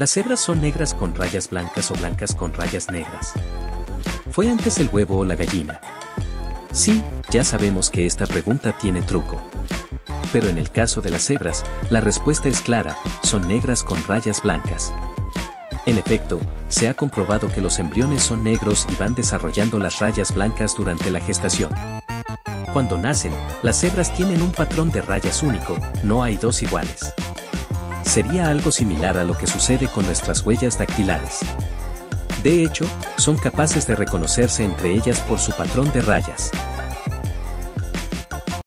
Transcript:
Las cebras son negras con rayas blancas o blancas con rayas negras. ¿Fue antes el huevo o la gallina? Sí, ya sabemos que esta pregunta tiene truco. Pero en el caso de las cebras, la respuesta es clara, son negras con rayas blancas. En efecto, se ha comprobado que los embriones son negros y van desarrollando las rayas blancas durante la gestación. Cuando nacen, las cebras tienen un patrón de rayas único, no hay dos iguales. Sería algo similar a lo que sucede con nuestras huellas dactilares. De hecho, son capaces de reconocerse entre ellas por su patrón de rayas.